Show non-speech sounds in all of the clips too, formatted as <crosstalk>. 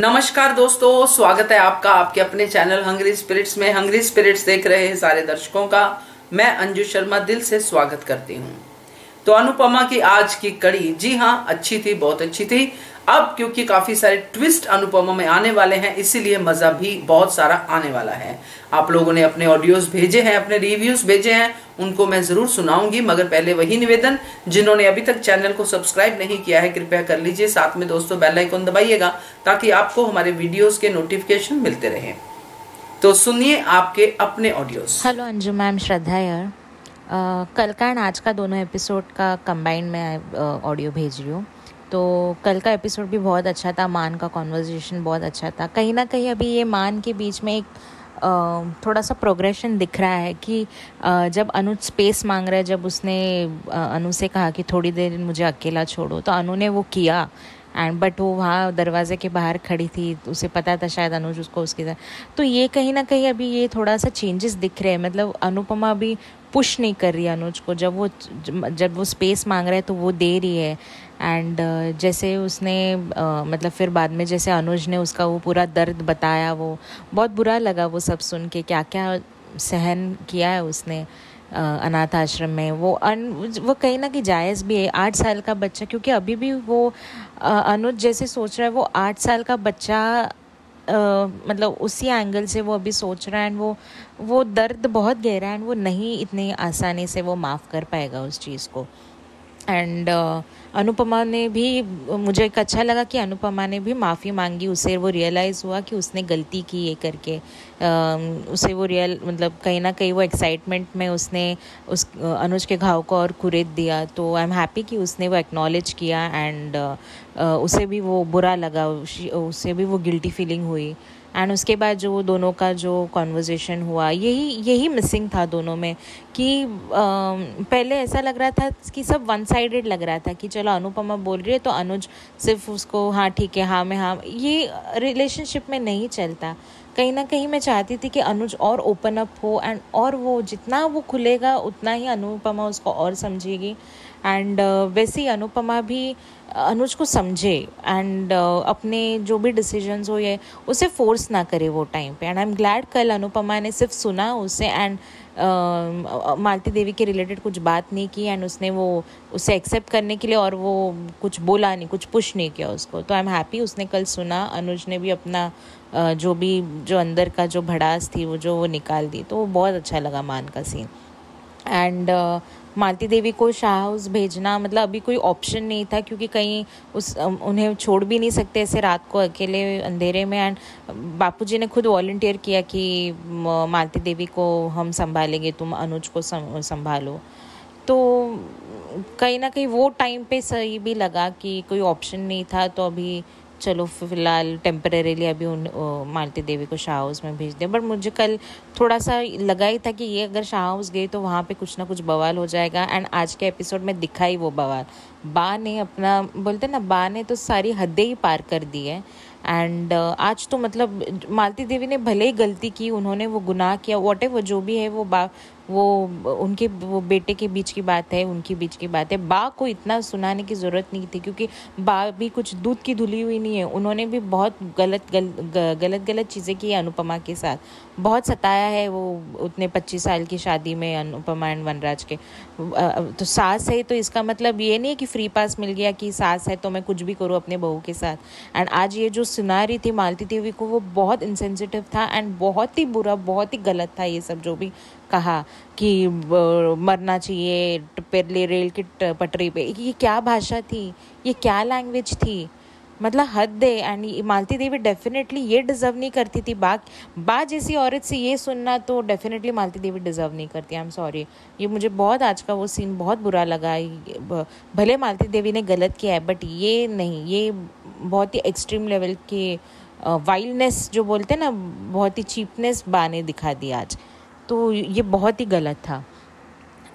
नमस्कार दोस्तों, स्वागत है आपका आपके अपने चैनल हंग्री स्पिरिट्स में। हंग्री स्पिरिट्स देख रहे हैं सारे दर्शकों का। मैं अंजू शर्मा दिल से स्वागत करती हूँ। तो अनुपमा की आज की कड़ी, जी हाँ अच्छी थी, बहुत अच्छी थी। अब क्योंकि काफ़ी सारे ट्विस्ट अनुपमा में आने वाले हैं, इसीलिए मज़ा भी बहुत सारा आने वाला है। आप लोगों ने अपने ऑडियोज भेजे हैं, अपने रिव्यूज़ भेजे हैं, उनको मैं ज़रूर सुनाऊँगी, मगर पहले वही निवेदन, जिन्होंने अभी तक चैनल को सब्सक्राइब नहीं किया है, कृपया कर लीजिए, साथ में दोस्तों बेल आइकन दबाइएगा, ताकि आपको हमारे वीडियोस के नोटिफिकेशन मिलते रहे। तो सुनिए आपके अपने audios hello Anju ma'am, Shraddha यार। कल का एंड आज का दोनों एपिसोड का कंबाइंड में ऑडियो भेज रही हूँ। तो कल का एपिसोड भी बहुत अच्छा था, मान का कॉन्वर्जेशन बहुत अच्छा था। कहीं ना कहीं अभी ये मान के बीच में एक थोड़ा सा प्रोग्रेशन दिख रहा है कि जब अनुज स्पेस मांग रहा है, जब उसने अनु से कहा कि थोड़ी देर मुझे अकेला छोड़ो तो अनु ने वो किया। एंड बट वो वहाँ दरवाजे के बाहर खड़ी थी उसे पता था शायद अनुज उसको उसके साथ। तो ये कहीं ना कहीं अभी ये थोड़ा सा चेंजेस दिख रहे हैं। मतलब अनुपमा अभी पुश नहीं कर रही अनुज को। जब वो जब वो स्पेस मांग रहा है तो वो दे रही है। एंड uh, जैसे उसने uh, मतलब फिर बाद में जैसे अनुज ने उसका वो पूरा दर्द बताया वो बहुत बुरा लगा वो सब सुन के। क्या क्या सहन किया है उसने। अनाथ आश्रम में। वो अन वो कहीं ना कहीं जायज़ भी है आठ साल का बच्चा क्योंकि अभी भी वो अनुज जैसे सोच रहा है वो आठ साल का बच्चा Uh, मतलब उसी एंगल से वो अभी सोच रहा है एंड वो वो दर्द बहुत गहरा है एंड वो नहीं इतनी आसानी से वो माफ़ कर पाएगा उस चीज़ को। एंड uh, अनुपमा ने भी मुझे एक अच्छा लगा कि अनुपमा ने भी माफ़ी मांगी उसे वो रियलाइज़ हुआ कि उसने गलती की ये करके। Uh, उसे वो रियल मतलब कहीं ना कहीं वो एक्साइटमेंट में उसने उस अनुज के घाव को और कुरेद दिया। तो आई एम हैप्पी कि उसने वो एक्नॉलेज किया एंड uh, उसे भी वो बुरा लगा उसे भी वो गिल्टी फीलिंग हुई। एंड उसके बाद जो दोनों का जो कॉन्वर्जेसन हुआ यही यही मिसिंग था दोनों में कि आ, पहले ऐसा लग रहा था कि सब वन साइडेड लग रहा था कि चलो अनुपमा बोल रही है तो अनुज सिर्फ़ उसको हाँ ठीक है हाँ मैं हाँ ये रिलेशनशिप में नहीं चलता। कहीं ना कहीं मैं चाहती थी कि अनुज और ओपन अप हो एंड और वो जितना वो खुलेगा उतना ही अनुपमा उसको और समझेगी। एंड uh, वैसे ही अनुपमा भी अनुज को समझे एंड uh, अपने जो भी डिसीजंस हो ये उसे फोर्स ना करे वो टाइम पे. एंड आई एम ग्लैड कल अनुपमा ने सिर्फ़ सुना उसे एंड uh, मालती देवी के रिलेटेड कुछ बात नहीं की एंड उसने वो उसे एक्सेप्ट करने के लिए और वो कुछ बोला नहीं कुछ पुश नहीं किया उसको. तो आई एम हैप्पी उसने कल सुना अनुज ने भी अपना uh, जो भी जो अंदर का जो भड़ास थी वो जो वो निकाल दी तो वो बहुत अच्छा लगा मान का scene and uh, Malti Devi को शाह हाउस भेजना मतलब अभी कोई ऑप्शन नहीं था क्योंकि कहीं उस उन्हें छोड़ भी नहीं सकते ऐसे रात को अकेले अंधेरे में। एंड बापूजी ने खुद वॉल्टियर किया कि मालती देवी को हम संभालेंगे तुम अनुज को संभालो। तो कहीं ना कहीं वो टाइम पे सही भी लगा कि कोई ऑप्शन नहीं था तो अभी चलो फ़िलहाल टेम्परेरीली अभी उन मालती देवी को शाह हाउस में भेज दिया। बट मुझे कल थोड़ा सा लगा ही था कि ये अगर शाह हाउस गई तो वहाँ पे कुछ ना कुछ बवाल हो जाएगा। एंड आज के एपिसोड में दिखा ही वो बवाल। बा ने अपना बोलते ना बा ने तो सारी हदें ही पार कर दी है। एंड uh, आज तो मतलब मालती देवी ने भले ही गलती की उन्होंने वो गुनाह किया वॉट जो भी है वो बा वो उनके वो बेटे के बीच की बात है उनके बीच की बात है। बा को इतना सुनाने की ज़रूरत नहीं थी क्योंकि बा भी कुछ दूध की धुली हुई नहीं है। उन्होंने भी बहुत गलत गल, गलत गलत चीज़ें की अनुपमा के साथ। बहुत सताया है वो उतने पच्चीस साल की शादी में अनुपमा एंड वनराज के। तो सास है तो इसका मतलब ये नहीं है कि फ्री पास मिल गया कि सास है तो मैं कुछ भी करूँ अपने बहू के साथ। एंड आज ये जो सुना रही थी मालती देवी को वो बहुत इंसेंसिटिव था एंड बहुत ही बुरा बहुत ही गलत था ये सब जो भी कहा कि मरना चाहिए पहले रेल की पटरी पे। ये क्या भाषा थी? ये क्या लैंग्वेज थी? मतलब हद दे एंड मालती देवी डेफिनेटली ये डिज़र्व नहीं करती थी। बा बा जैसी औरत से ये सुनना तो डेफिनेटली मालती देवी डिज़र्व नहीं करती। आई एम सॉरी ये मुझे बहुत आज का वो सीन बहुत बुरा लगा। भले मालती देवी ने गलत किया है बट ये नहीं। ये बहुत ही एक्सट्रीम लेवल के वाइल्डनेस जो बोलते हैं ना, बहुत ही चीपनेस बा ने दिखा दी आज। तो ये बहुत ही गलत था।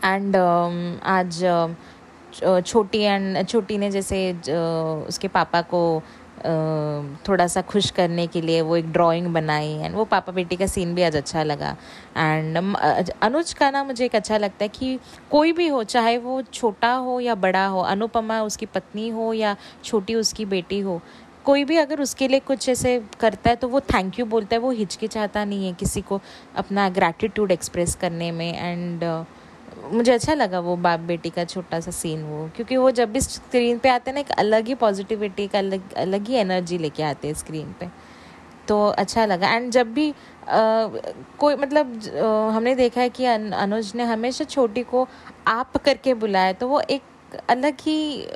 एंड um, आज uh, छोटी एंड छोटी ने जैसे uh, उसके पापा को uh, थोड़ा सा खुश करने के लिए वो एक ड्राइंग बनाई एंड वो पापा बेटी का सीन भी आज अच्छा लगा। एंड um, अनुज का ना मुझे एक अच्छा लगता है कि कोई भी हो चाहे वो छोटा हो या बड़ा हो अनुपमा उसकी पत्नी हो या छोटी उसकी बेटी हो कोई भी अगर उसके लिए कुछ ऐसे करता है तो वो थैंक यू बोलता है वो हिचकिचाता नहीं है किसी को अपना ग्रैटिट्यूड एक्सप्रेस करने में। एंड मुझे अच्छा लगा वो बाप बेटी का छोटा सा सीन वो क्योंकि वो जब भी स्क्रीन पे आते हैं ना एक अलग ही पॉजिटिविटी का अलग अलग ही एनर्जी लेके आते हैं स्क्रीन पे। तो अच्छा लगा। एंड जब भी आ, कोई मतलब आ, हमने देखा है कि अन, अनुज ने हमेशा छोटी को आप करके बुलाया तो वो एक अलग ही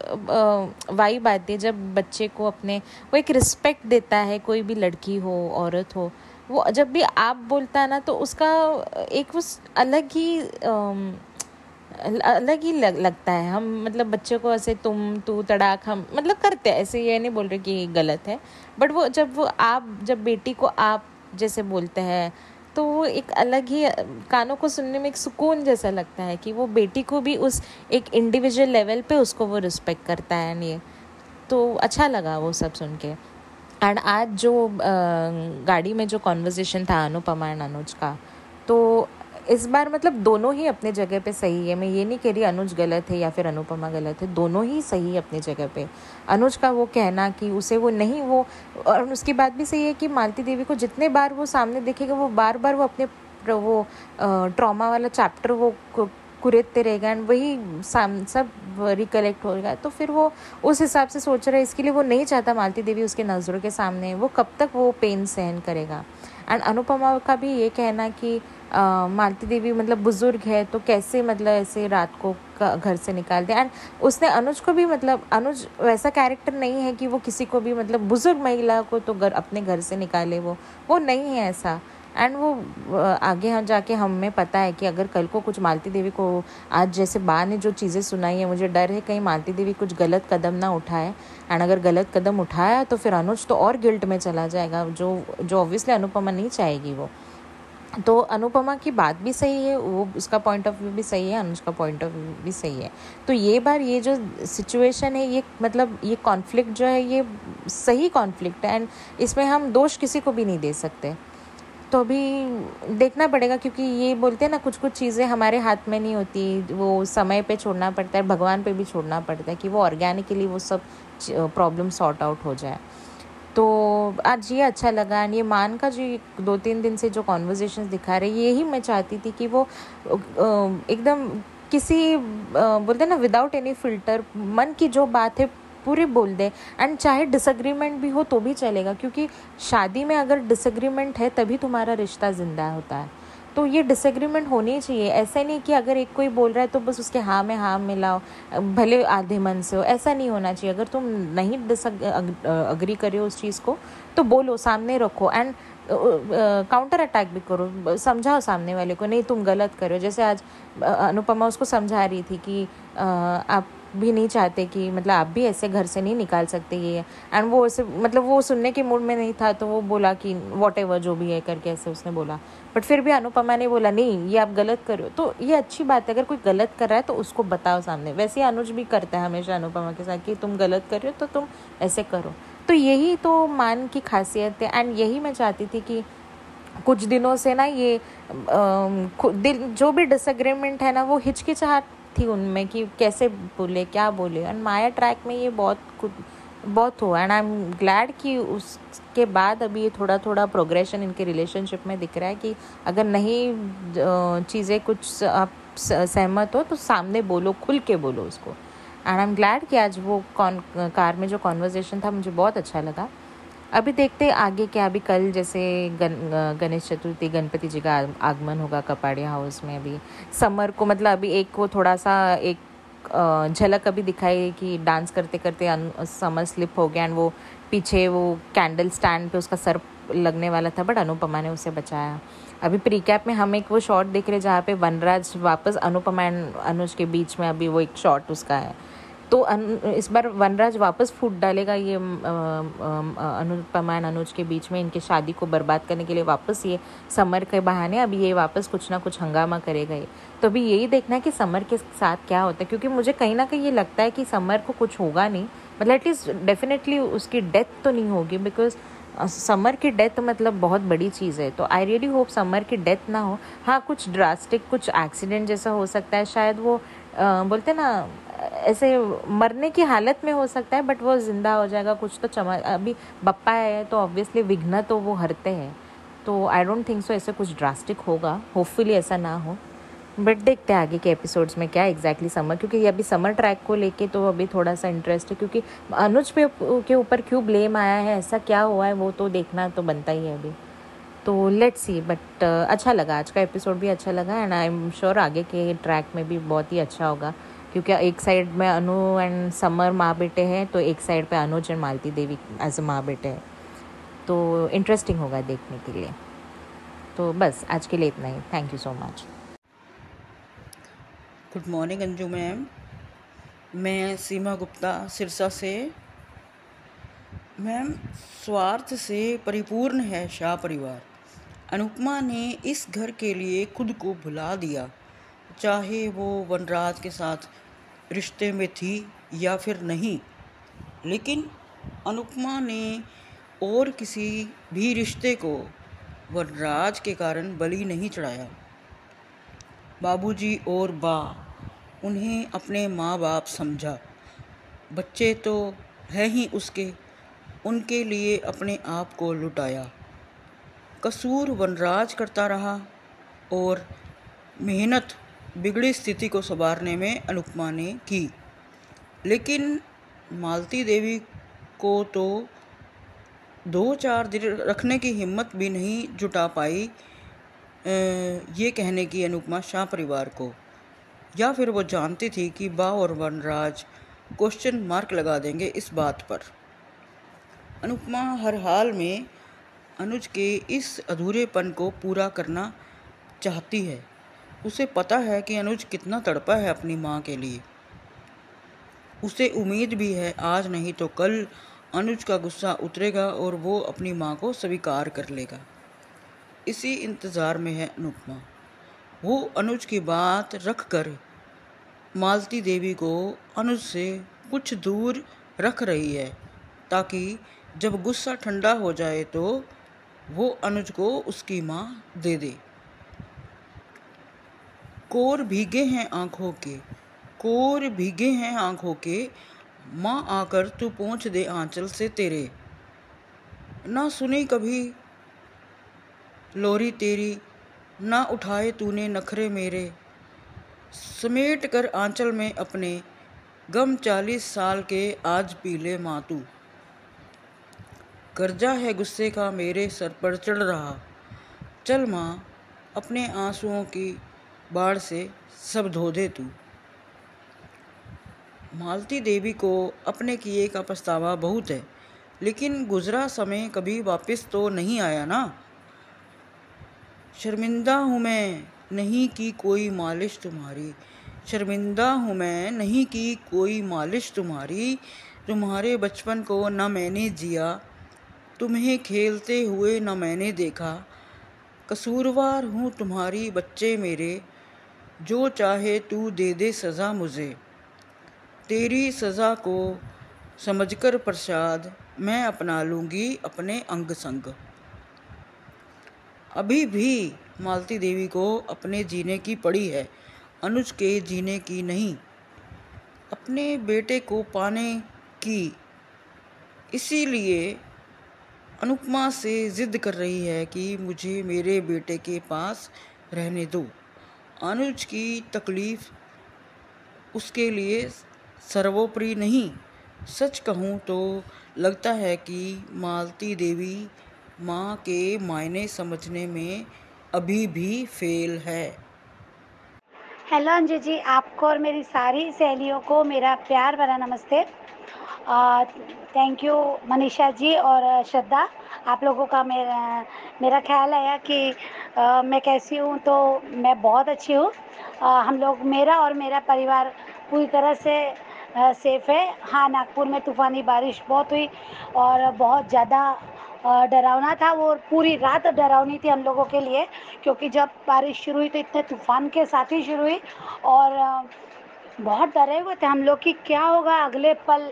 वाइब आती है जब बच्चे को अपने वो एक रिस्पेक्ट देता है कोई भी लड़की हो औरत हो। वो जब भी आप बोलता है ना तो उसका एक उस अलग ही अलग ही लग, लगता है। हम मतलब बच्चे को ऐसे तुम तू तड़ाक हम मतलब करते हैं। ऐसे ये नहीं बोल रहे कि गलत है। बट वो जब वो आप जब बेटी को आप जैसे बोलते हैं तो वो एक अलग ही, कानों को सुनने में एक सुकून जैसा लगता है कि वो बेटी को भी उस एक इंडिविजुअल लेवल पे उसको वो रिस्पेक्ट करता है ये। तो अच्छा लगा वो सब सुन के। एंड आज जो गाड़ी में जो कॉन्वर्जेसन था अनुपमा एंड अनुज का तो इस बार मतलब दोनों ही अपने जगह पे सही है। मैं ये नहीं कह रही अनुज गलत है या फिर अनुपमा गलत है। दोनों ही सही है अपनी जगह पे। अनुज का वो कहना कि उसे वो नहीं, वो और उसकी बात भी सही है कि मालती देवी को जितने बार वो सामने देखेगा, वो बार बार वो अपने वो ट्रॉमा वाला चैप्टर वो कुरेदते रहेगा एंड वही साम, सब रिकलेक्ट होगा। तो फिर वो उस हिसाब से सोच रहा है। इसके लिए वो नहीं चाहता मालती देवी उसके नज़रों के सामने। वो कब तक वो पेन सहन करेगा? एंड अनुपमा का भी ये कहना कि मालती देवी मतलब बुज़ुर्ग है तो कैसे मतलब ऐसे रात को घर से निकाल दे एंड उसने अनुज को भी मतलब अनुज वैसा कैरेक्टर नहीं है कि वो किसी को भी मतलब बुज़ुर्ग महिला को तो घर अपने घर से निकाले वो वो नहीं है ऐसा एंड वो आगे हम जाके हमें पता है कि अगर कल को कुछ मालती देवी को आज जैसे बा ने जो चीज़ें सुनाई है, मुझे डर है कहीं मालती देवी कुछ गलत कदम ना उठाए। एंड अगर गलत कदम उठाया तो फिर अनुज तो और गिल्ट में चला जाएगा, जो जो ऑब्वियसली अनुपमा नहीं चाहेगी वो। तो अनुपमा की बात भी सही है, वो उसका पॉइंट ऑफ़ व्यू भी सही है, अनुज का पॉइंट ऑफ़ व्यू भी सही है। तो ये बार ये जो सिचुएशन है, ये मतलब ये कॉन्फ्लिक्ट जो है, ये सही कॉन्फ्लिक्ट है। एंड इसमें हम दोष किसी को भी नहीं दे सकते। तो अभी देखना पड़ेगा, क्योंकि ये बोलते हैं ना कुछ कुछ चीज़ें हमारे हाथ में नहीं होती। वो समय पे छोड़ना पड़ता है, भगवान पे भी छोड़ना पड़ता है कि वो ऑर्गेनिकली वो सब प्रॉब्लम सॉर्ट आउट हो जाए। तो आज ये अच्छा लगा ये मान का जो दो तीन दिन से जो कॉन्वर्जेशन दिखा रहे यही मैं चाहती थी कि वो एकदम किसी बोलते ना विदाउट एनी फ़िल्टर मन की जो बात है पूरी बोल दें एंड चाहे डिसग्रीमेंट भी हो तो भी चलेगा, क्योंकि शादी में अगर डिसग्रीमेंट है, तभी तुम्हारा रिश्ता ज़िंदा होता है। तो ये डिसएग्रीमेंट होनी चाहिए। ऐसा नहीं कि अगर एक कोई बोल रहा है तो बस उसके हाँ में हाँ मिलाओ, भले आधे मन से हो। ऐसा नहीं होना चाहिए। अगर तुम नहीं अग्री करे उस चीज़ को तो बोलो, सामने रखो एंड काउंटर अटैक भी करो। समझाओ सामने वाले को, नहीं तुम गलत करो जैसे आज अनुपमा उसको समझा रही थी कि आप भी नहीं चाहते कि मतलब आप भी ऐसे घर से नहीं निकाल सकते ये। एंड वो ऐसे मतलब वो सुनने के मूड में नहीं था तो वो बोला कि वॉट एवर जो भी है करके ऐसे उसने बोला। बट फिर भी अनुपमा ने बोला, नहीं, ये आप गलत कर रहे हो। तो ये अच्छी बात है, अगर कोई गलत कर रहा है तो उसको बताओ सामने। वैसे अनुज भी करता है हमेशा अनुपमा के साथ कि तुम गलत कर रहे हो तो तुम ऐसे करो। तो यही तो मान की खासियत है। एंड यही मैं चाहती थी कि कुछ दिनों से ना ये दिल, जो भी डिसग्रीमेंट है ना, वो हिचकिचाहट थी उनमें कि कैसे बोले, क्या बोले। एंड माया ट्रैक में ये बहुत कुछ बहुत हुआ एंड आई एम ग्लैड कि उसके बाद अभी ये थोड़ा थोड़ा प्रोग्रेशन इनके रिलेशनशिप में दिख रहा है कि अगर नहीं चीज़ें कुछ आप सहमत हो तो सामने बोलो, खुल के बोलो उसको। एंड आई एम ग्लैड कि आज वो कॉन, कार में जो कॉन्वर्जेसन था मुझे बहुत अच्छा लगा। अभी देखते हैं आगे क्या अभी कल जैसे गन, गणेश चतुर्थी गणपति जी का आगमन होगा कपाड़िया हाउस में अभी। समर को मतलब अभी एक को थोड़ा सा एक झलक अभी दिखाई कि डांस करते करते समर स्लिप हो गया एंड वो पीछे वो कैंडल स्टैंड पे उसका सर लगने वाला था बट अनुपमा ने उसे बचाया। अभी प्री कैप में हम एक वो शॉट देख रहे हैं जहाँ पे वनराज वापस अनुपमा एंड अनुज के बीच में अभी वो एक शॉट उसका है। तो अन, इस बार वनराज वापस फूट डालेगा ये अनुपमा एंड अनुज के बीच में इनके शादी को बर्बाद करने के लिए वापस ये समर के बहाने अभी ये वापस कुछ ना कुछ हंगामा करेगा ये। तो अभी यही देखना है कि समर के साथ क्या होता है क्योंकि मुझे कहीं ना कहीं ये लगता है कि समर को कुछ होगा नहीं मतलब एटलीस्ट डेफिनेटली उसकी डेथ तो नहीं होगी बिकॉज़ समर की डेथ मतलब बहुत बड़ी चीज़ है। तो आई रियली होप समर की डेथ ना हो। हाँ कुछ ड्रास्टिक कुछ एक्सीडेंट जैसा हो सकता है शायद वो आ, बोलते ना ऐसे मरने की हालत में हो सकता है बट वो ज़िंदा हो जाएगा। कुछ तो चमक अभी बप्पा है तो ऑब्वियसली विघ्न तो वो हरते हैं। तो आई डोंट थिंक सो ऐसे कुछ ड्रास्टिक होगा। होपफुली ऐसा ना हो। बट देखते हैं आगे के एपिसोड्स में क्या एग्जैक्टली exactly समर क्योंकि ये अभी समर ट्रैक को लेके तो अभी थोड़ा सा इंटरेस्ट है, क्योंकि अनुज पे के ऊपर क्यों ब्लेम आया है? ऐसा क्या हुआ है? वो तो देखना तो बनता ही है अभी। तो लेट्स सी बट अच्छा लगा। आज का एपिसोड भी अच्छा लगा एंड आई एम श्योर आगे के ट्रैक में भी बहुत ही अच्छा होगा। क्योंकि एक साइड में अनु एंड समर माँ बेटे हैं तो एक साइड पे अनुज and Malti Devi as a माँ बेटे हैं। तो इंटरेस्टिंग होगा देखने के लिए। तो बस, आज के लिए इतना ही। Thank you so much good morning Anju ma'am मैं सीमा गुप्ता, सिरसा से। मैम स्वार्थ से परिपूर्ण है शाह परिवार। अनुपमा ने इस घर के लिए खुद को भुला दिया। चाहे वो वनराज के साथ रिश्ते में थी या फिर नहीं। लेकिन अनुपमा ने और किसी भी रिश्ते को वनराज के कारण बलि नहीं चढ़ाया। बाबूजी और बा उन्हें अपने माँ बाप समझा। बच्चे तो है ही उसके, उनके लिए अपने आप को लुटाया। कसूर वनराज करता रहा और मेहनत बिगड़ी स्थिति को संवारने में अनुपमा ने की। लेकिन मालती देवी को तो दो चार दिन रखने की हिम्मत भी नहीं जुटा पाई ये कहने की अनुपमा शाह परिवार को। या फिर वो जानती थी कि बा और वनराज क्वेश्चन मार्क लगा देंगे इस बात पर। अनुपमा हर हाल में अनुज के इस अधूरेपन को पूरा करना चाहती है। उसे पता है कि अनुज कितना तड़पा है अपनी माँ के लिए। उसे उम्मीद भी है, आज नहीं तो कल अनुज का गुस्सा उतरेगा और वो अपनी माँ को स्वीकार कर लेगा। इसी इंतज़ार में है अनुपमा। वो अनुज की बात रख कर मालती देवी को अनुज से कुछ दूर रख रही है, ताकि जब गुस्सा ठंडा हो जाए तो वो अनुज को उसकी माँ दे दे। कोर भीगे हैं आँखों के, कोर भीगे हैं आँखों के। माँ आकर तू पहुँच दे आंचल से तेरे। ना सुनी कभी लोरी तेरी, ना उठाए तूने नखरे मेरे। समेट कर आंचल में अपने, गम चालीस साल के आज पीले मातू कर्जा है गुस्से का मेरे सर पर चढ़ रहा। चल माँ, अपने आंसुओं की बाढ़ से सब धो दे तू। मालती देवी को अपने किए का पछतावा बहुत है, लेकिन गुजरा समय कभी वापस तो नहीं आया ना। शर्मिंदा हूँ मैं नहीं की कोई मालिश तुम्हारी, शर्मिंदा हूँ मैं नहीं की कोई मालिश तुम्हारी। तुम्हारे बचपन को न मैंने जिया, तुम्हें खेलते हुए न मैंने देखा। कसूरवार हूँ तुम्हारी बच्चे मेरे जो चाहे तू दे दे सज़ा मुझे। तेरी सज़ा को समझकर प्रसाद मैं अपना लूँगी अपने अंग संग। अभी भी मालती देवी को अपने जीने की पड़ी है, अनुज के जीने की नहीं। अपने बेटे को पाने की इसीलिए अनुपमा से ज़िद कर रही है कि मुझे मेरे बेटे के पास रहने दो। अनुज की तकलीफ़ उसके लिए सर्वोपरि नहीं। सच कहूँ तो लगता है कि मालती देवी माँ के मायने समझने में अभी भी फेल है। हेलो अंजू जी, आपको और मेरी सारी सहेलियों को मेरा प्यार भरा नमस्ते। थैंक यू मनीषा जी और श्रद्धा। आप लोगों का मेरा मेरा ख्याल आया कि आ, मैं कैसी हूँ तो मैं बहुत अच्छी हूँ। हम लोग मेरा और मेरा परिवार पूरी तरह से सेफ़ है। हाँ नागपुर में तूफ़ानी बारिश बहुत हुई और बहुत ज़्यादा डरावना था वो पूरी रात डरावनी थी हम लोगों के लिए क्योंकि जब बारिश शुरू हुई तो इतने तूफ़ान के साथ ही शुरू हुई और बहुत डरे हुए थे हम लोग कि क्या होगा अगले पल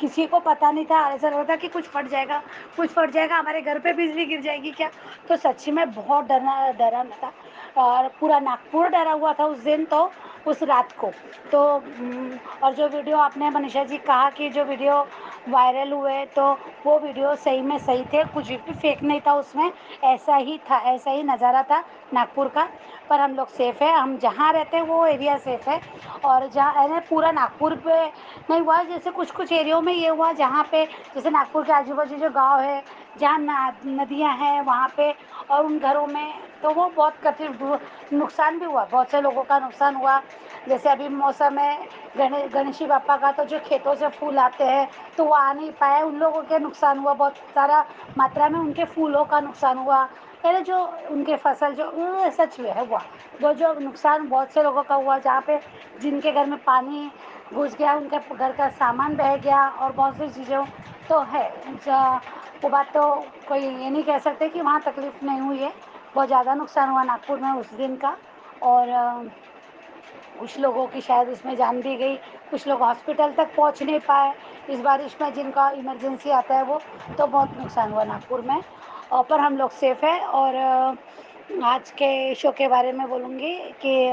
किसी को पता नहीं था, ऐसा लग रहा था कि कुछ फट जाएगा, कुछ फट जाएगा, हमारे घर पे बिजली गिर जाएगी क्या? तो सच्ची में बहुत डरना, डरा था। और पूरा नागपुर डरा हुआ था उस दिन तो। उस रात को। तो हम्म, और जो वीडियो आपने मनीषा जी कहा कि जो वीडियो वायरल हुए तो वो वीडियो सही में सही थे कुछ भी फेक नहीं था उसमें। ऐसा ही था ऐसा ही नज़ारा था नागपुर का। पर हम लोग सेफ़ है हम जहाँ रहते हैं वो एरिया सेफ़ है। और जहाँ यानी पूरा नागपुर पे नहीं हुआ जैसे कुछ कुछ एरियो में ये हुआ जहाँ पे जैसे नागपुर के आजू बाजू जो गाँव है जहाँ नदियाँ हैं वहाँ पे और उन घरों में तो वो बहुत कठिन नुकसान भी हुआ, बहुत से लोगों का नुकसान हुआ। जैसे अभी मौसम है, गणेश, गणेशी बापा का तो जो खेतों से फूल आते हैं तो वो आ नहीं पाए। उन लोगों के नुकसान हुआ, बहुत सारा मात्रा में उनके फूलों का नुकसान हुआ। पहले जो उनके फ़सल जो सच में है हुआ वो जो नुकसान बहुत से लोगों का हुआ, जहाँ पे जिनके घर में पानी घुस गया, उनके घर का सामान बह गया और बहुत सी चीज़ों तो है। वो बात तो कोई ये नहीं कह सकते कि वहाँ तकलीफ़ नहीं हुई है। बहुत ज़्यादा नुकसान हुआ नागपुर में उस दिन का। और कुछ लोगों की शायद उसमें जान भी गई। कुछ लोग हॉस्पिटल तक पहुँच नहीं पाए। इस बारिश में जिनका इमरजेंसी आता है वो तो बहुत नुकसान हुआ नागपुर में। और पर हम लोग सेफ़ है। और आज के शो के बारे में बोलूँगी कि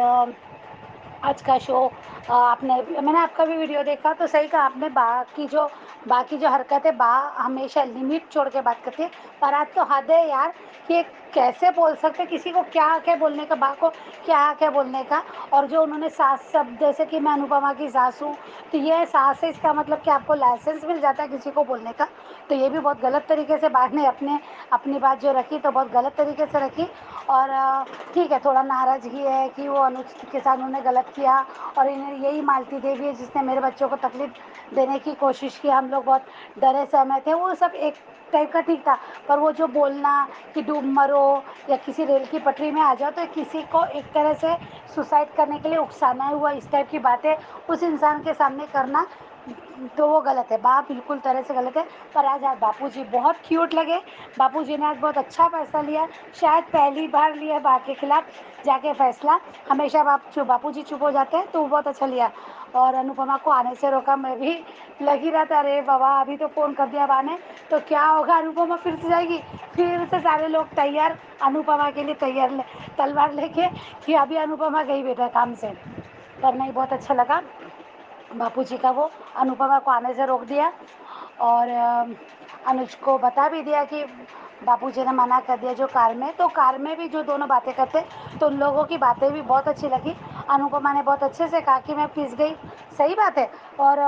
आज का शो आपने, मैंने आपका भी वीडियो देखा तो सही कहा आपने। बाकी जो बा की जो हरकत है बा, हमेशा लिमिट छोड़ के बात करती है। पर आज तो हद है यार कि कैसे बोल सकते, किसी को क्या क्या बोलने का, बा को क्या क्या बोलने का। और जो उन्होंने सास शब्द जैसे कि मैं अनुपमा की सास हूँ तो ये सास है इसका मतलब कि आपको लाइसेंस मिल जाता है किसी को बोलने का। तो ये भी बहुत गलत तरीके से बात ने अपने, अपनी बात जो रखी तो बहुत गलत तरीके से रखी। और ठीक है, थोड़ा नाराज़गी है कि वो अनुज के साथ उन्होंने गलत किया। और इन्हें यही मालती देवी है जिसने मेरे बच्चों को तकलीफ़ देने की कोशिश की। हम लोग बहुत डरे सहमे थे। वो सब एक टाइप का ठीक था। पर वो जो बोलना कि डूब मरो या किसी रेल की पटरी में आ जाओ तो किसी को एक तरह से सुसाइड करने के लिए उकसाना हुआ। इस टाइप की बातें उस इंसान के सामने करना तो वो गलत है। बाप बिल्कुल तरह से गलत है। पर आज आज बापू जी बहुत क्यूट लगे। बापू जी ने आज बहुत अच्छा फैसला लिया। शायद पहली बार लिया बाप के खिलाफ जाके फैसला। हमेशा बाप बापू जी चुप हो जाते हैं तो वो बहुत अच्छा लिया। और अनुपमा को आने से रोका, मैं भी लगी रहा था, अरे बाबा, अभी तो फ़ोन कर दिया बाने तो क्या होगा, अनुपमा फिर से जाएगी? फिर से सारे लोग तैयार, अनुपमा के लिए तैयार तलवार लेके कि अभी अनुपमा गई बेटा काम से। पर नहीं, बहुत अच्छा लगा। बापू जी का वो अनुपमा को आने से रोक दिया और अनुज को बता भी दिया कि बापू जी ने मना कर दिया जो कार में। तो कार में भी जो दोनों बातें करते तो उन लोगों की बातें भी बहुत अच्छी लगी। अनुपमा ने बहुत अच्छे से कहा कि मैं पिस गई। सही बात है। और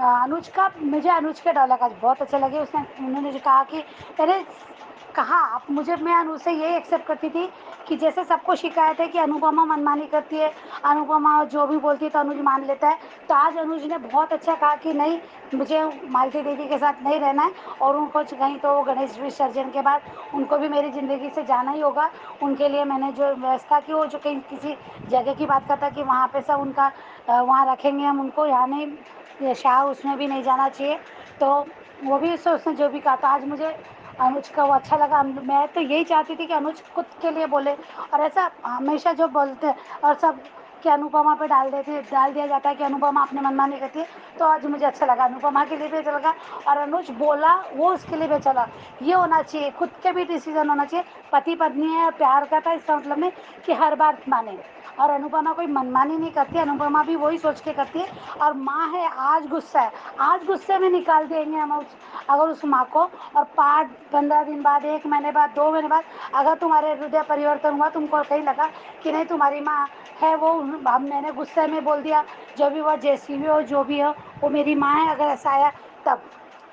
अनुज का, मुझे अनुज के डायलॉग आज बहुत अच्छे लगे। उसने, उन्होंने जो कहा कि, अरे कहा, आप मुझे, मैं अनुज से यही एक्सेप्ट करती थी कि जैसे सबको शिकायत है कि अनुपमा मनमानी करती है, अनुपमा जो भी बोलती है तो अनुज मान लेता है। तो आज अनुज ने बहुत अच्छा कहा कि नहीं, मुझे मालती देवी के साथ नहीं रहना है और उनको कहीं तो गणेश विसर्जन के बाद उनको भी मेरी ज़िंदगी से जाना ही होगा। उनके लिए मैंने जो व्यवस्था की, वो जो कहीं किसी जगह की बात करता कि वहाँ पे सब उनका वहाँ रखेंगे हम उनको, यहाँ नहीं शाह उसमें भी नहीं जाना चाहिए। तो वो भी उसने जो भी कहा था आज मुझे अनुज का वो अच्छा लगा। मैं तो यही चाहती थी कि अनुज खुद के लिए बोले। और ऐसा हमेशा जो बोलते हैं और सब कि अनुपमा पे डाल देती, डाल दिया जाता है कि अनुपमा अपने मनमानी करती है। तो आज मुझे अच्छा लगा। अनुपमा के लिए भी अच्छा लगा और अनुज बोला, वो उसके लिए भी अच्छा लगा। ये होना चाहिए, खुद के भी डिसीज़न होना चाहिए। पति पत्नी है, प्यार का था इसका मतलब नहीं कि हर बार माने। और अनुपमा कोई मनमानी नहीं करती, अनुपमा भी वही सोच के करती है। और माँ है, आज गुस्सा है। आज गुस्से में निकाल देंगे हम उस, अगर उस माँ को। और पाँच, पंद्रह दिन बाद, एक महीने बाद, दो महीने बाद, अगर तुम्हारे हृदय परिवर्तन हुआ, तुमको कहीं लगा कि नहीं, तुम्हारी माँ है वो हम, मैंने गुस्से में बोल दिया। जो भी वो जैसी भी हो, जो भी हो, वो मेरी माँ है, अगर ऐसा आया, तब।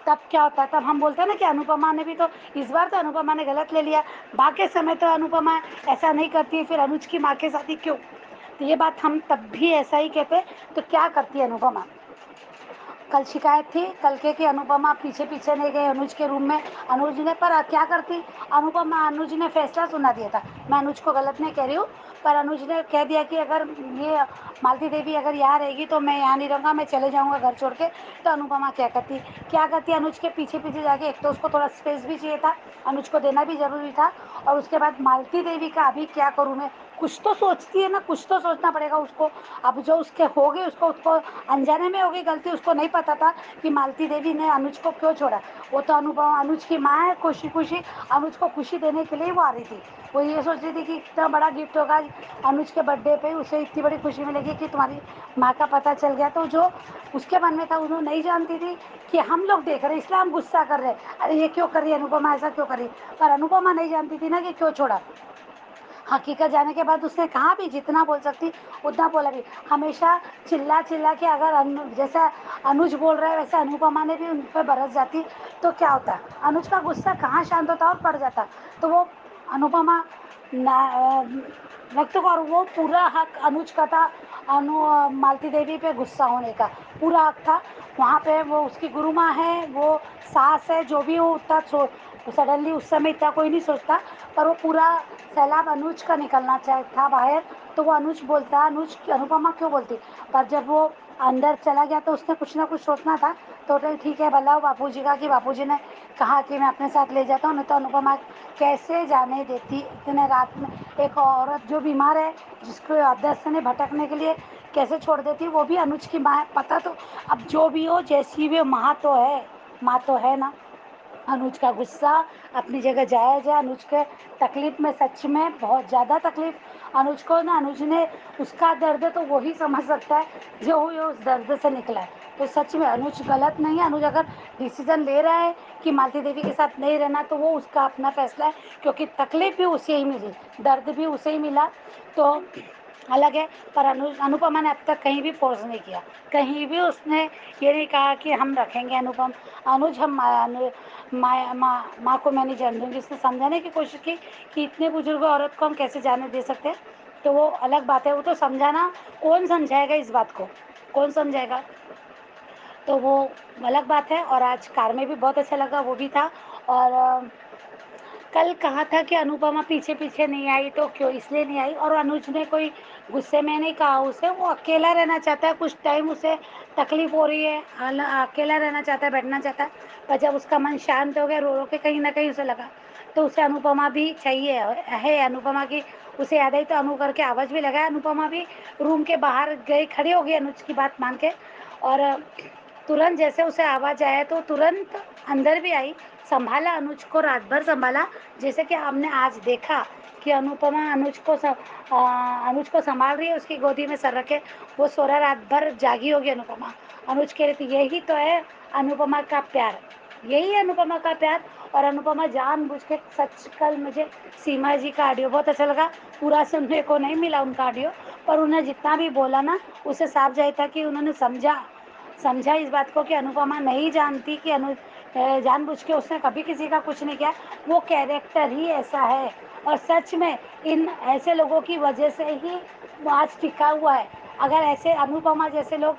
तब क्या होता है? तब हम बोलते हैं ना कि अनुपमा ने भी तो इस बार तो अनुपमा ने गलत ले लिया। बाकी समय तो अनुपमा ऐसा नहीं करती है, फिर अनुज की माँ के साथ ही क्यों? तो ये बात हम तब भी ऐसा ही कहते तो क्या करती है अनुपमा? कल शिकायत थी, कल के कि अनुपमा पीछे पीछे नहीं गए अनुज के रूम में। अनुज ने, पर क्या करती? अनुपमा, अनुज ने फैसला सुना दिया था। मैं अनुज को गलत नहीं कह रही हूँ। पर अनुज ने कह दिया कि अगर ये मालती देवी अगर यहाँ रहेगी तो मैं यहाँ नहीं रहूँगा, मैं चले जाऊँगा घर छोड़ के। तो अनुपमा क्या करती? क्या करती? अनुज के पीछे पीछे जाके एक तो उसको थोड़ा स्पेस भी चाहिए था, अनुज को देना भी ज़रूरी था। और उसके बाद मालती देवी का अभी क्या करूँ मैं? कुछ तो सोचती है ना, कुछ तो सोचना पड़ेगा उसको। अब जो उसके हो गई उसको उसको अनजाने में हो गई गलती, उसको नहीं पता था कि मालती देवी ने अनुज को क्यों छोड़ा। वो तो अनुभव, अनुज की माँ है खुशी खुशी अनुज को खुशी देने के लिए वो आ रही थी। वो ये सोच रही थी कि इतना बड़ा गिफ्ट होगा अनुज के बर्थडे पे, उसे इतनी बड़ी खुशी मिलेगी कि तुम्हारी माँ का पता चल गया। तो जो उसके मन में था उन्होंने नहीं जानती थी कि हम लोग देख रहे हैं, इसलिए हम गुस्सा कर रहे हैं। अरे, ये क्यों कर रही अनुपमा ऐसा क्यों कर रही पर अनुपमा नहीं जानती थी ना कि क्यों छोड़ा। हकीकत जाने के बाद उसने कहा भी, जितना बोल सकती, उतना बोला भी। हमेशा चिल्ला चिल्ला के अगर अनु, जैसा अनुज बोल रहा है, वैसे अनुपमा ने भी उन पर बरस जाती तो क्या होता? अनुज का गुस्सा कहाँ शांत होता और पड़ जाता? तो वो अनुपमा व्यक्त वक्त और वो पूरा हक अनुज का था, अनु, मालती देवी पे गुस्सा होने का। पूरा हक था। वहाँ पे वो उसकी गुरु माँ है, वो सास है, जो भी हो उतना सडनली उस समय इतना कोई नहीं सोचता, पर वो पूरा सैलाब अनुज का निकलना चाहे था बाहर तो वो अनुज बोलता, अनुज, अनुपमा क्यों बोलती? पर जब वो अंदर चला गया तो उसने कुछ ना कुछ सोचना था तो ठीक है, भला बापू जी का कि बापू जी ने कहा कि मैं अपने साथ ले जाता हूँ, नहीं तो अनुपमा कैसे जाने देती इतने रात में? एक औरत जो बीमार है, जिसको अदस्त ने भटकने के लिए कैसे छोड़ देती, वो भी अनुज की माँ पता तो अब जो भी हो, जैसी भी हो, माँ तो है, माँ तो है ना? अनुज का गुस्सा। अपनी जगह जायज़ है अनुज के। तकलीफ़ में सच में बहुत ज़्यादा तकलीफ़। अनुज को ना, अनुज ने उसका दर्द तो वही समझ सकता है, जो हुई उस दर्द से निकला है। तो सच में अनुज गलत नहीं है। अनुज अगर डिसीज़न ले रहा है कि मालती देवी के साथ नहीं रहना तो वो उसका अपना फैसला है, क्योंकि तकलीफ़ भी उसे ही मिली, दर्द भी उसे ही मिला। तो अलग है, पर अनु अनुपमा ने अब तक कहीं भी फोर्स नहीं किया। कहीं भी उसने ये नहीं कहा कि हम रखेंगे अनुपम। अनुज हम माँ माँ माँ को मैं नहीं जान दूँगी उसने समझाने की कोशिश की कि इतने बुज़ुर्ग औरत को हम कैसे जाने दे सकते हैं तो वो अलग बात है। वो तो समझाना कौन समझाएगा इस बात को? कौन समझाएगा? तो वो अलग बात है और आज कार में भी बहुत अच्छा लगा, वो भी था। और कल कहा था कि अनुपमा पीछे पीछे नहीं आई तो क्यों इसलिए नहीं आई? और अनुज ने कोई गुस्से में नहीं कहा उसे, वो अकेला रहना चाहता है, कुछ टाइम उसे तकलीफ़ हो रही है अकेला रहना चाहता है, बैठना चाहता है, पर जब उसका मन शांत हो गया, रो रो के कहीं ना कहीं उसे लगा तो उसे अनुपमा भी चाहिए, है अनुपमा की, उसे याद आई तो अनु करके आवाज़ भी लगाया, अनुपमा भी रूम के बाहर गई खड़ी हो गई अनुज की बात मान के, और तुरंत जैसे उसे आवाज़ आया तो तुरंत अंदर भी आई संभाला अनुज को रात भर संभाला। जैसे कि हमने आज देखा कि अनुपमा अनुज को अनुज को संभाल रही है, उसकी गोदी में सर रखे। वो सोरा रात भर जागी होगी अनुपमा। अनुज कह रही थी, यही तो है अनुपमा का प्यार। यही है अनुपमा का प्यार। और अनुपमा जान बुझ के सच कल मुझे सीमा जी का ऑडियो बहुत अच्छा लगा। पूरा सुनने को नहीं मिला उनका ऑडियो पर उन्हें जितना भी बोला ना, उसे साफ़ जाए था कि उन्होंने समझा। समझा इस बात को कि अनुपमा नहीं जानती कि अनु जानबूझ के उसने कभी किसी का कुछ नहीं किया। वो कैरेक्टर ही ऐसा है। और सच में, इन ऐसे लोगों की वजह से ही आज टिका हुआ है। अगर ऐसे अनुपमा जैसे लोग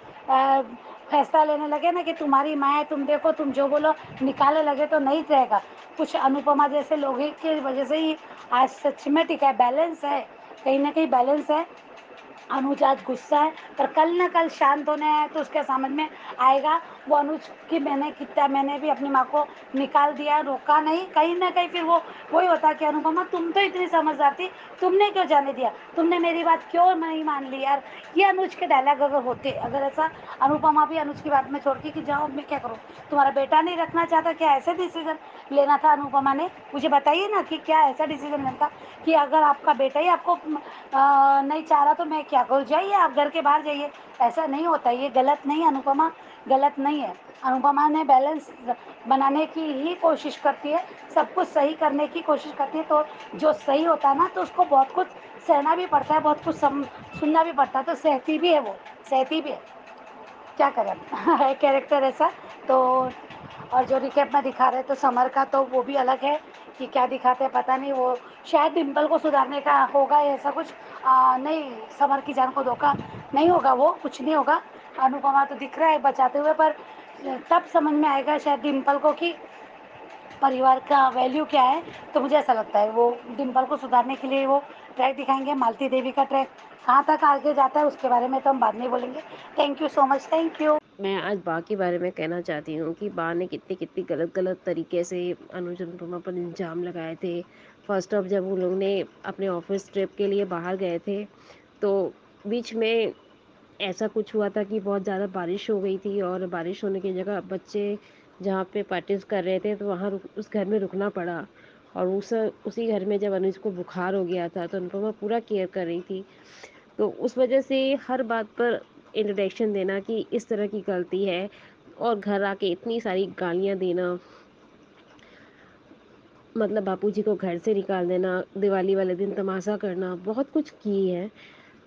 फैसला लेने लगे ना कि तुम्हारी माँ है, तुम देखो, तुम जो बोलो निकाले लगे तो नहीं रहेगा। कुछ अनुपमा जैसे लोगों की वजह से ही आज सच में टिका है। बैलेंस है। कहीं ना कहीं बैलेंस है। अनुज आज गुस्सा है। पर कल ना कल शांत होने आए तो उसके समझ में आएगा वो अनुज की मैंने कितना, मैंने भी अपनी माँ को निकाल दिया, रोका नहीं, कहीं ना कहीं फिर वो, वही होता कि अनुपमा, तुम तो इतनी समझदार थी, तुमने क्यों जाने दिया? तुमने मेरी बात क्यों नहीं मान ली यार? ये अनुज के डायलॉग अगर होते, अगर ऐसा अनुपमा भी अनुज की बात में छोड़ के कि जाओ, मैं क्या करूँ? तुम्हारा बेटा नहीं रखना चाहता क्या? ऐसे डिसीज़न लेना था अनुपमा ने? मुझे बताइए ना कि क्या ऐसा डिसीज़न लेना था कि अगर आपका बेटा ही आपको नहीं चाह रहा तो मैं क्या करूँ? जाइए आप घर के बाहर जाइए। ऐसा नहीं होता, ये गलत नहीं अनुपमा। गलत नहीं है। अनुपमा ने बैलेंस बनाने की ही कोशिश करती है सब कुछ सही करने की कोशिश करती है तो जो सही होता है ना तो उसको बहुत कुछ सहना भी पड़ता है बहुत कुछ सम, सुनना भी पड़ता है तो सहती भी है वो सहती भी है। क्या करें? <laughs> है कैरेक्टर ऐसा तो और जो रिकेप में दिखा रहे तो समर का तो वो भी अलग है कि क्या दिखाते हैं पता नहीं वो शायद डिम्पल को सुधारने का होगा ऐसा कुछ आ, नहीं समर की जान को धोखा नहीं होगा वो कुछ नहीं होगा अनुपमा तो दिख रहा है बचाते हुए, पर तब समझ में आएगा शायद डिम्पल को कि परिवार का वैल्यू क्या है। तो मुझे ऐसा लगता है, वो डिम्पल को सुधारने के लिए वो ट्रैक दिखाएँगे, मालती देवी का ट्रैक कहाँ तक आगे जाता है, उसके बारे में तो हम बाद में बोलेंगे। Thank you so much thank you मैं आज बा के बारे में कहना चाहती हूँ कि बा ने कितनी कितनी गलत गलत तरीके से अनुज अनुपमा पर इल्ज़ाम लगाए थे। फ़र्स्ट ऑफ़ जब उन लोगों ने अपने ऑफ़िस ट्रिप के लिए बाहर गए थे तो बीच में ऐसा कुछ हुआ था कि बहुत ज़्यादा बारिश हो गई थी और बारिश होने की जगह बच्चे जहाँ पे पार्टीज़ कर रहे थे तो वहाँ उस घर में रुकना पड़ा। और उस, उसी घर में जब अनुज को बुखार हो गया था तो अनुपमा पूरा केयर कर रही थी। तो उस वजह से हर बात पर इंट्रोडक्शन देना कि इस तरह की गलती है और घर आके इतनी सारी गालियाँ देना मतलब बापूजी को घर से निकाल देना, दिवाली वाले दिन तमाशा करना, बहुत कुछ की है।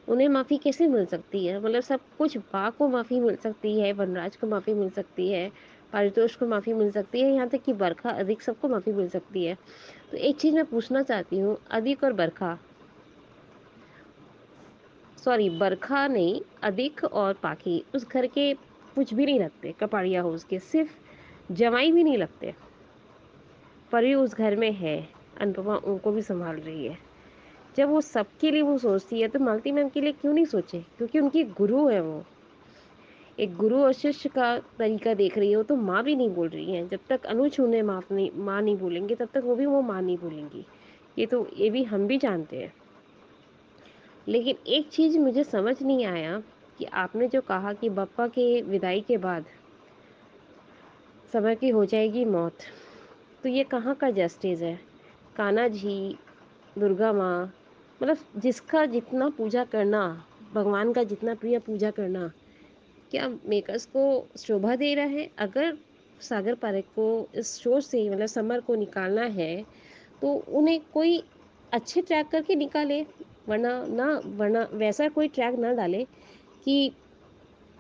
उन्हें माफ़ी कैसे मिल सकती है? मतलब सब कुछ बा को माफ़ी मिल सकती है, वनराज को माफ़ी मिल सकती है, पारितोष को माफ़ी मिल सकती है, यहाँ तक कि बरखा अधिक सबको माफ़ी मिल सकती है। तो एक चीज़ मैं पूछना चाहती हूँ, अधिक और बरखा। सॉरी, बरखा नहीं, अधिक और पाखी। उस घर के कुछ भी नहीं लगते, कपाड़िया हाउस के सिर्फ़ जवाई भी नहीं लगते। पर उस घर में है अनुपमा उनको भी संभाल रही है। जब वो सबके लिए वो सोचती है तो मालती मैम के लिए क्यों नहीं सोचे? क्योंकि उनकी गुरु है वो। एक गुरु और शिष्य का तरीका देख रही हो तो माँ भी नहीं बोल रही है। जब तक अनुज उन्हें माँ नहीं माँ नहीं बोलेंगे, तब तक वो भी वो माँ नहीं बोलेंगी। ये तो ये भी हम भी जानते हैं। लेकिन एक चीज़ मुझे समझ नहीं आया कि आपने जो कहा कि बप्पा के विदाई के बाद समय की हो जाएगी मौत तो ये कहाँ का जस्टिस है? काना जी, दुर्गा माँ मतलब जिसका जितना पूजा करना, भगवान का जितना प्रिय पूजा करना, क्या मेकर्स को शोभा दे रहा है? अगर सागर पारक को इस शो से मतलब समर को निकालना है तो उन्हें कोई अच्छे ट्रैक करके निकाले, वरना ना, वरना वैसा कोई ट्रैक ना डाले कि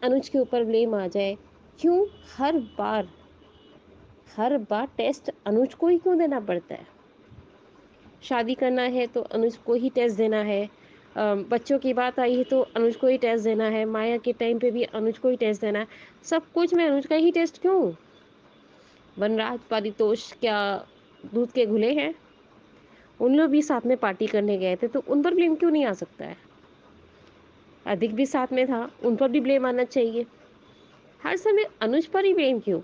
अनुज के ऊपर ब्लेम आ जाए। क्यों? हर बार हर बार टेस्ट अनुज को ही क्यों देना पड़ता है? शादी करना है तो अनुज को ही टेस्ट देना है। बच्चों की बात आई है तो अनुज को ही टेस्ट देना है। माया के टाइम पे भी अनुज को ही टेस्ट देना है। सब कुछ में अनुज का ही टेस्ट क्यों? वनराज, पारितोष क्या दूध के घुले हैं? उन लोग भी साथ में पार्टी करने गए थे तो उन पर ब्लेम क्यों नहीं आ सकता है? अधिक भी साथ में था, उन पर भी ब्लेम आना चाहिए। हर समय अनुज पर ही ब्लेम क्यों?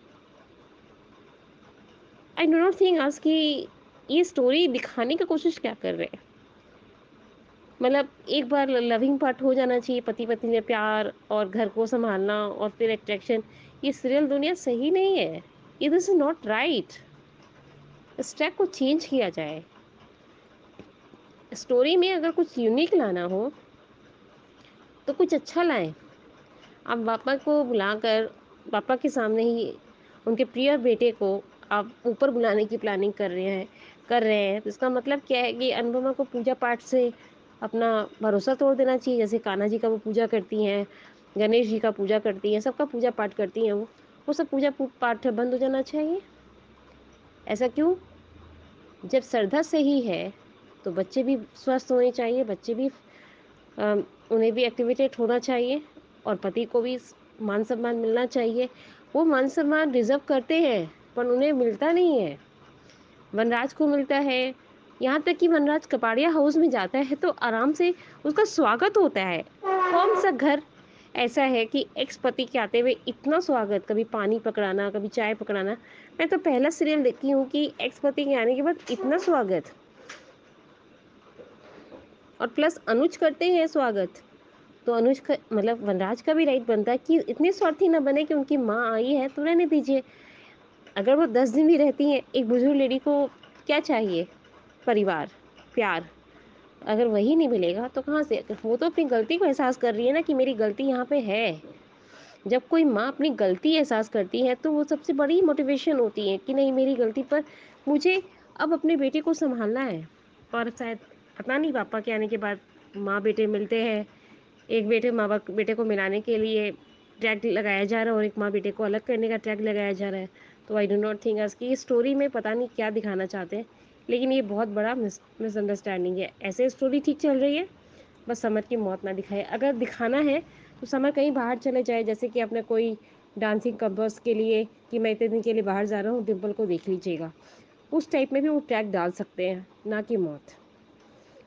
आई डो नॉट थिंक आज कि ये स्टोरी दिखाने की कोशिश क्या कर रहे हैं? मतलब एक बार लविंग पार्ट हो जाना चाहिए पति पत्नी में प्यार और घर को संभालना और फिर अट्रैक्शन ये सीरियल दुनिया सही नहीं है। दिस इज़ नॉट राइट इस ट्रैक को चेंज किया जाए। स्टोरी में अगर कुछ यूनिक लाना हो तो कुछ अच्छा लाएँ। आप पापा को बुलाकर, पापा के सामने ही उनके प्रिय बेटे को आप ऊपर बुलाने की प्लानिंग कर रहे हैं। कर रहे हैं तो इसका मतलब क्या है कि अनुपमा को पूजा पाठ से अपना भरोसा तोड़ देना चाहिए जैसे कान्हा जी का वो पूजा करती हैं गणेश जी का पूजा करती हैं सबका पूजा पाठ करती हैं वो वो सब पूजा पाठ बंद हो जाना चाहिए? ऐसा क्यों? जब श्रद्धा से ही है तो बच्चे भी स्वस्थ होने चाहिए बच्चे भी आ, उन्हें भी एक्टिवेटेड होना चाहिए और पति को भी मान सम्मान मिलना चाहिए। वो मान सम्मान रिज़र्व करते हैं पर उन्हें मिलता नहीं है। वनराज को मिलता है। यहाँ तक कि वनराज कपाड़िया हाउस में जाता है तो आराम से उसका स्वागत होता है। कौन सा घर? ऐसा है कि एक्स पति के आते हुए इतना स्वागत, कभी पानी पकड़ाना, कभी चाय पकड़ाना। मैं तो पहला सीरियल देखती हूँ कि एक्स पति के आने के बाद इतना स्वागत। और प्लस अनुज करते हैं स्वागत। तो अनुज का मतलब वनराज का भी राइट बनता है कि इतने स्वार्थी ना बने कि उनकी माँ आई है तो रहने दीजिए। अगर वो दस दिन भी रहती हैं, एक बुज़ुर्ग लेडी को क्या चाहिए? परिवार, प्यार। अगर वही नहीं मिलेगा तो कहाँ से? वो तो अपनी गलती को एहसास कर रही है ना कि मेरी गलती यहाँ पे है। जब कोई माँ अपनी गलती एहसास करती है तो वो सबसे बड़ी मोटिवेशन होती है कि नहीं, मेरी गलती पर मुझे अब अपने बेटे को संभालना है। और शायद पता नहीं पापा के आने के बाद माँ बेटे मिलते हैं। एक बेटे, माँ बाप, बेटे को मिलाने के लिए ट्रैक लगाया जा रहा है और एक माँ बेटे को अलग करने का ट्रैक लगाया जा रहा है। तो आई डो नॉट थिंक आज की स्टोरी में पता नहीं क्या दिखाना चाहते हैं, लेकिन ये बहुत बड़ा मिसअंडरस्टैंडिंग है। ऐसे स्टोरी ठीक चल रही है, बस समर की मौत ना दिखाए। अगर दिखाना है तो समर कहीं बाहर चले जाए, जैसे कि अपने कोई डांसिंग कंपस के लिए कि मैं इतने दिन के लिए बाहर जा रहा हूँ डिम्पल को देख लीजिएगा। उस टाइप में भी वो ट्रैक डाल सकते हैं, ना कि मौत।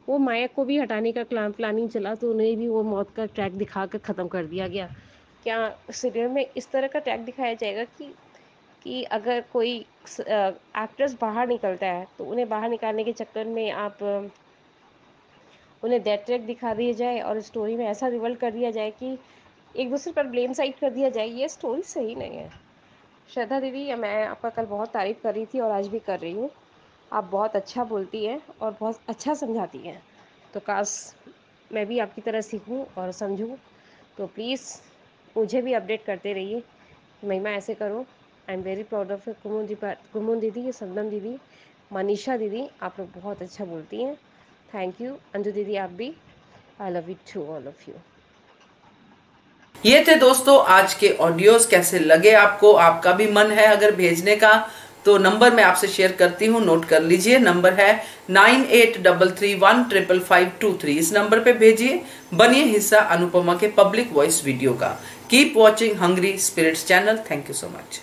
वो माया को भी हटाने का प्लानिंग चला तो उन्हें भी वो मौत का ट्रैक दिखा कर ख़त्म कर दिया गया। क्या सीरियल में इस तरह का ट्रैक दिखाया जाएगा कि कि अगर कोई एक्ट्रेस बाहर निकलता है तो उन्हें बाहर निकालने के चक्कर में आप उन्हें दैट ट्रैक दिखा दिया जाए और स्टोरी में ऐसा रिवल्ट कर दिया जाए कि एक दूसरे पर ब्लेम साइड कर दिया जाए, ये स्टोरी सही नहीं है। श्रद्धा दीदी, मैं आपका कल बहुत तारीफ़ कर रही थी और आज भी कर रही हूँ। आप बहुत अच्छा बोलती हैं और बहुत अच्छा समझाती हैं। तो काश मैं भी आपकी तरह सीखूं और समझूं। तो प्लीज़ मुझे भी अपडेट करते रहिए। महिमा ऐसे करो। I am very proud of Kumun दी कुमुन दीदी सदनम दीदी मनीषा दीदी आप लोग बहुत अच्छा बोलती हैं। थैंक यू अंजू दीदी आप भी। I love you too all of you ये थे दोस्तों आज के ऑडियोज कैसे लगे आपको? आपका भी मन है अगर भेजने का तो नंबर मैं आपसे शेयर करती हूँ नोट कर लीजिए। नंबर है nine eight double three one triple five two three. इस नंबर पे भेजिए। बनिए हिस्सा अनुपमा के पब्लिक वॉइस वीडियो का। Keep watching hungry spirits channel thank you so much